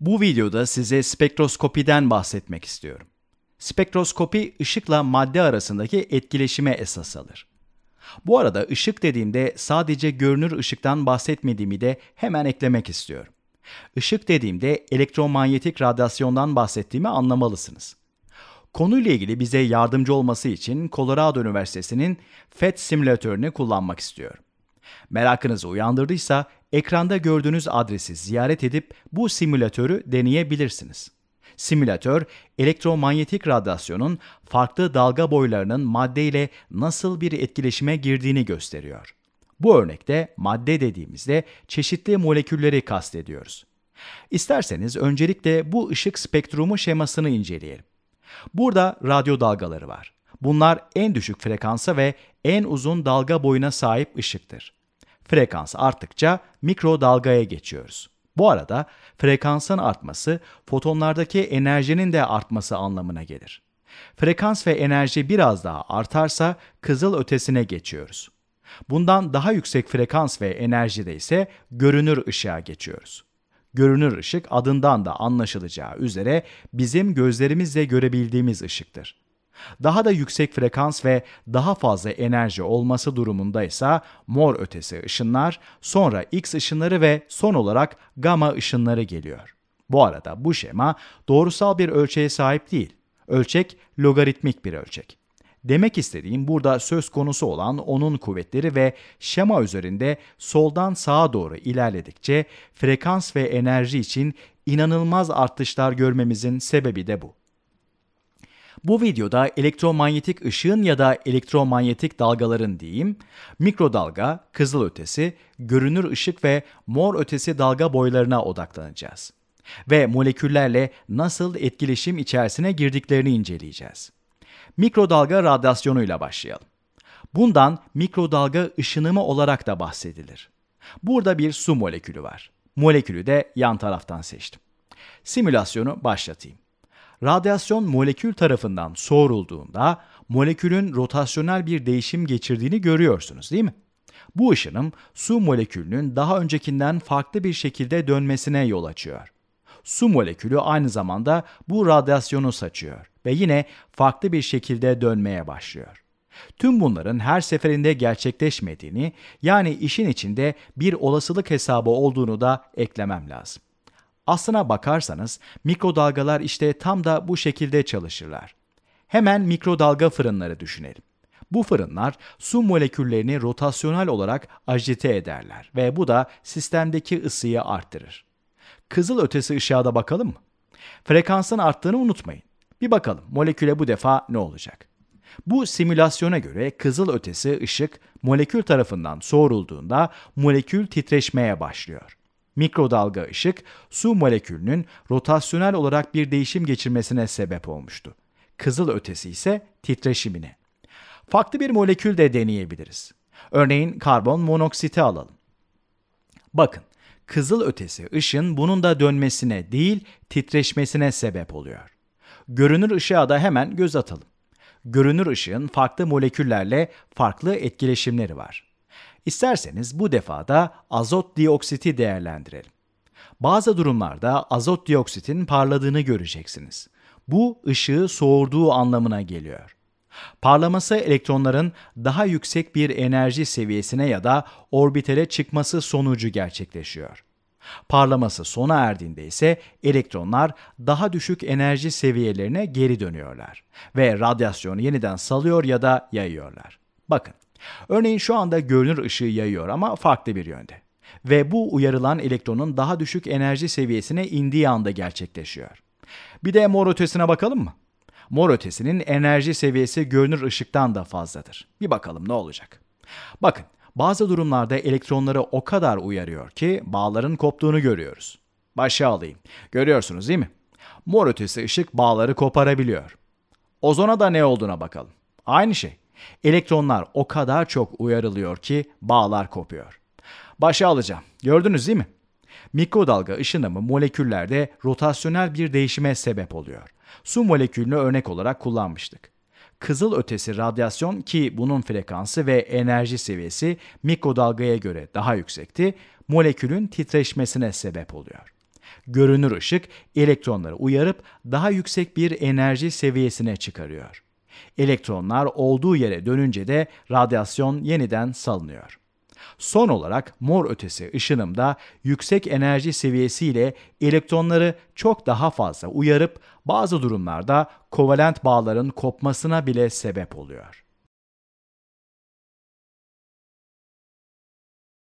Bu videoda size spektroskopiden bahsetmek istiyorum. Spektroskopi ışıkla madde arasındaki etkileşime esas alır. Bu arada ışık dediğimde sadece görünür ışıktan bahsetmediğimi de hemen eklemek istiyorum. Işık dediğimde elektromanyetik radyasyondan bahsettiğimi anlamalısınız. Konuyla ilgili bize yardımcı olması için Colorado Üniversitesi'nin FET simülatörünü kullanmak istiyorum. Merakınızı uyandırdıysa ekranda gördüğünüz adresi ziyaret edip bu simülatörü deneyebilirsiniz. Simülatör, elektromanyetik radyasyonun farklı dalga boylarının maddeyle nasıl bir etkileşime girdiğini gösteriyor. Bu örnekte madde dediğimizde çeşitli molekülleri kastediyoruz. İsterseniz öncelikle bu ışık spektrumu şemasını inceleyelim. Burada radyo dalgaları var. Bunlar en düşük frekansa ve en uzun dalga boyuna sahip ışıktır. Frekans arttıkça mikro dalgaya geçiyoruz. Bu arada frekansın artması fotonlardaki enerjinin de artması anlamına gelir. Frekans ve enerji biraz daha artarsa kızıl ötesine geçiyoruz. Bundan daha yüksek frekans ve enerjide ise görünür ışığa geçiyoruz. Görünür ışık adından da anlaşılacağı üzere bizim gözlerimizle görebildiğimiz ışıktır. Daha da yüksek frekans ve daha fazla enerji olması durumunda ise mor ötesi ışınlar, sonra X ışınları ve son olarak gamma ışınları geliyor. Bu arada bu şema doğrusal bir ölçeğe sahip değil. Ölçek logaritmik bir ölçek. Demek istediğim burada söz konusu olan onun kuvvetleri ve şema üzerinde soldan sağa doğru ilerledikçe frekans ve enerji için inanılmaz artışlar görmemizin sebebi de bu. Bu videoda elektromanyetik ışığın ya da elektromanyetik dalgaların diyeyim, mikrodalga, kızıl ötesi, görünür ışık ve mor ötesi dalga boylarına odaklanacağız. Ve moleküllerle nasıl etkileşim içerisine girdiklerini inceleyeceğiz. Mikrodalga radyasyonuyla başlayalım. Bundan mikrodalga ışınımı olarak da bahsedilir. Burada bir su molekülü var. Molekülü de yan taraftan seçtim. Simülasyonu başlatayım. Radyasyon molekül tarafından soğurulduğunda molekülün rotasyonel bir değişim geçirdiğini görüyorsunuz değil mi? Bu ışınım su molekülünün daha öncekinden farklı bir şekilde dönmesine yol açıyor. Su molekülü aynı zamanda bu radyasyonu saçıyor ve yine farklı bir şekilde dönmeye başlıyor. Tüm bunların her seferinde gerçekleşmediğini, yani işin içinde bir olasılık hesabı olduğunu da eklemem lazım. Aslına bakarsanız mikrodalgalar işte tam da bu şekilde çalışırlar. Hemen mikrodalga fırınları düşünelim. Bu fırınlar su moleküllerini rotasyonel olarak ajite ederler ve bu da sistemdeki ısıyı arttırır. Kızıl ötesi ışığa da bakalım mı? Frekansın arttığını unutmayın. Bir bakalım moleküle bu defa ne olacak? Bu simülasyona göre kızıl ötesi ışık molekül tarafından soğurulduğunda molekül titreşmeye başlıyor. Mikrodalga ışık su molekülünün rotasyonel olarak bir değişim geçirmesine sebep olmuştu. Kızıl ötesi ise titreşimine. Farklı bir molekül de deneyebiliriz. Örneğin karbon monoksiti alalım. Bakın, kızıl ötesi ışın bunun da dönmesine değil titreşmesine sebep oluyor. Görünür ışığa da hemen göz atalım. Görünür ışığın farklı moleküllerle farklı etkileşimleri var. İsterseniz bu defa da azot dioksiti değerlendirelim. Bazı durumlarda azot dioksitin parladığını göreceksiniz. Bu ışığı soğurduğu anlamına geliyor. Parlaması elektronların daha yüksek bir enerji seviyesine ya da orbitale çıkması sonucu gerçekleşiyor. Parlaması sona erdiğinde ise elektronlar daha düşük enerji seviyelerine geri dönüyorlar ve radyasyonu yeniden salıyor ya da yayıyorlar. Bakın, Örneğin şu anda görünür ışığı yayıyor ama farklı bir yönde. Ve bu uyarılan elektronun daha düşük enerji seviyesine indiği anda gerçekleşiyor. Bir de mor ötesine bakalım mı? Mor ötesinin enerji seviyesi görünür ışıktan da fazladır. Bir bakalım ne olacak. Bakın, bazı durumlarda elektronları o kadar uyarıyor ki bağların koptuğunu görüyoruz. Başa alayım. Görüyorsunuz değil mi? Mor ötesi ışık bağları koparabiliyor. Ozona da ne olduğuna bakalım. Aynı şey. Elektronlar o kadar çok uyarılıyor ki bağlar kopuyor. Başa alacağım. Gördünüz değil mi? Mikrodalga ışınımı moleküllerde rotasyonel bir değişime sebep oluyor. Su molekülünü örnek olarak kullanmıştık. Kızıl ötesi radyasyon ki bunun frekansı ve enerji seviyesi mikrodalgaya göre daha yüksekti, molekülün titreşmesine sebep oluyor. Görünür ışık elektronları uyarıp daha yüksek bir enerji seviyesine çıkarıyor. Elektronlar olduğu yere dönünce de radyasyon yeniden salınıyor. Son olarak mor ötesi ışınımda yüksek enerji seviyesiyle elektronları çok daha fazla uyarıp bazı durumlarda kovalent bağların kopmasına bile sebep oluyor.